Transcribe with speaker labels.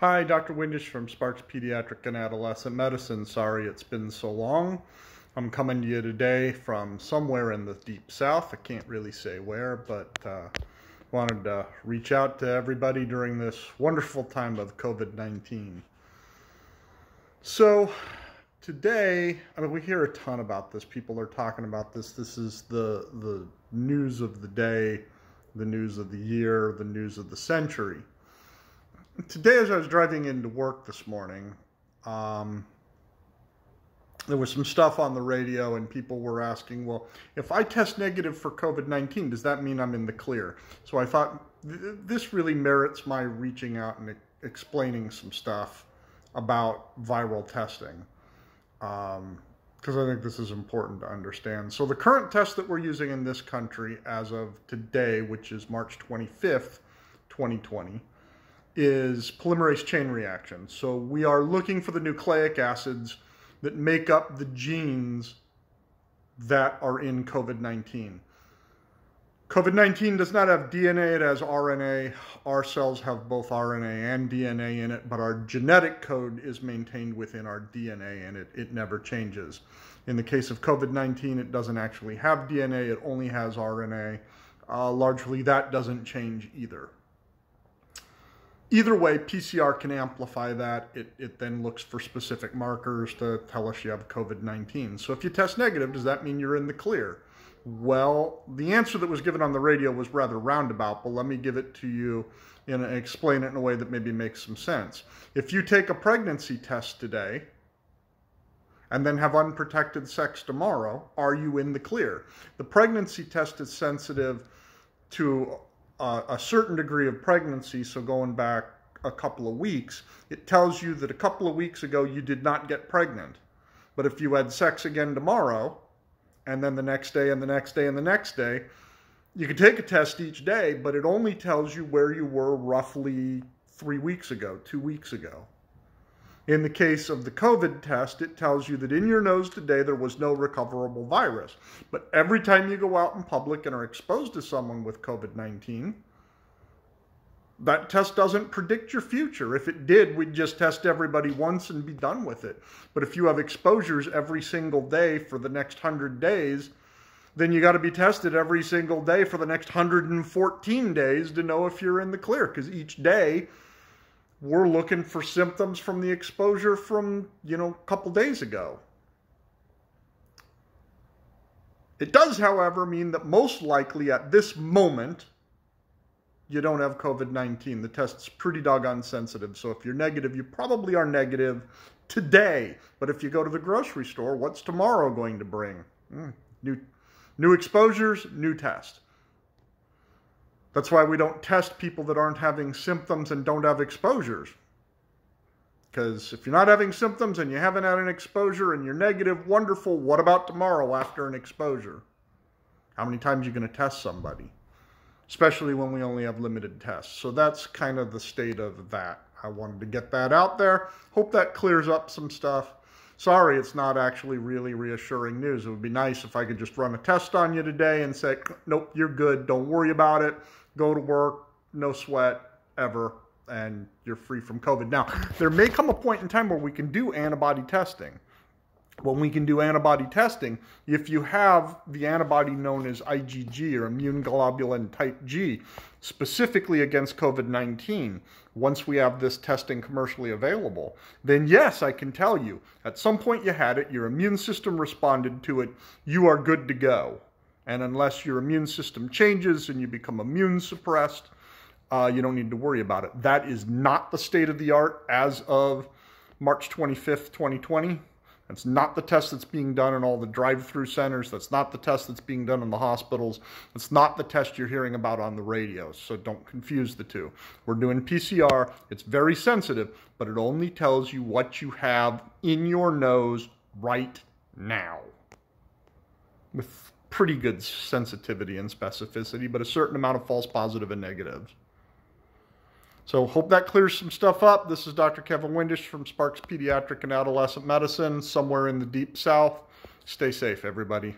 Speaker 1: Hi, Dr. Windisch from Sparks Pediatric and Adolescent Medicine. Sorry it's been so long. I'm coming to you today from somewhere in the deep south. I can't really say where, but uh, wanted to reach out to everybody during this wonderful time of COVID-19. So today, I mean, we hear a ton about this. People are talking about this. This is the, the news of the day, the news of the year, the news of the century today as I was driving into work this morning, um, there was some stuff on the radio and people were asking, well, if I test negative for COVID-19, does that mean I'm in the clear? So I thought th this really merits my reaching out and explaining some stuff about viral testing. Um, because I think this is important to understand. So the current test that we're using in this country as of today, which is March 25th, 2020, is polymerase chain reaction. So we are looking for the nucleic acids that make up the genes that are in COVID-19. COVID-19 does not have DNA, it has RNA. Our cells have both RNA and DNA in it, but our genetic code is maintained within our DNA and it, it never changes. In the case of COVID-19, it doesn't actually have DNA, it only has RNA. Uh, largely that doesn't change either. Either way, PCR can amplify that. It, it then looks for specific markers to tell us you have COVID-19. So if you test negative, does that mean you're in the clear? Well, the answer that was given on the radio was rather roundabout, but let me give it to you and explain it in a way that maybe makes some sense. If you take a pregnancy test today and then have unprotected sex tomorrow, are you in the clear? The pregnancy test is sensitive to a certain degree of pregnancy, so going back a couple of weeks, it tells you that a couple of weeks ago you did not get pregnant. But if you had sex again tomorrow, and then the next day and the next day and the next day, you can take a test each day, but it only tells you where you were roughly three weeks ago, two weeks ago. In the case of the COVID test, it tells you that in your nose today there was no recoverable virus. But every time you go out in public and are exposed to someone with COVID-19, that test doesn't predict your future. If it did, we'd just test everybody once and be done with it. But if you have exposures every single day for the next 100 days, then you got to be tested every single day for the next 114 days to know if you're in the clear because each day we're looking for symptoms from the exposure from, you know, a couple days ago. It does, however, mean that most likely at this moment, you don't have COVID-19. The test's pretty doggone sensitive. So if you're negative, you probably are negative today. But if you go to the grocery store, what's tomorrow going to bring? Mm, new, new exposures, new test. That's why we don't test people that aren't having symptoms and don't have exposures. Because if you're not having symptoms and you haven't had an exposure and you're negative, wonderful. What about tomorrow after an exposure? How many times are you going to test somebody? Especially when we only have limited tests. So that's kind of the state of that. I wanted to get that out there. Hope that clears up some stuff. Sorry, it's not actually really reassuring news. It would be nice if I could just run a test on you today and say, nope, you're good. Don't worry about it go to work, no sweat, ever, and you're free from COVID. Now, there may come a point in time where we can do antibody testing. When we can do antibody testing, if you have the antibody known as IgG or immune globulin type G, specifically against COVID-19, once we have this testing commercially available, then yes, I can tell you, at some point you had it, your immune system responded to it, you are good to go. And unless your immune system changes and you become immune suppressed, uh, you don't need to worry about it. That is not the state of the art as of March 25th, 2020. That's not the test that's being done in all the drive-through centers. That's not the test that's being done in the hospitals. That's not the test you're hearing about on the radio. So don't confuse the two. We're doing PCR. It's very sensitive, but it only tells you what you have in your nose right now. With pretty good sensitivity and specificity, but a certain amount of false positive and negatives. So hope that clears some stuff up. This is Dr. Kevin Windisch from Sparks Pediatric and Adolescent Medicine, somewhere in the deep south. Stay safe, everybody.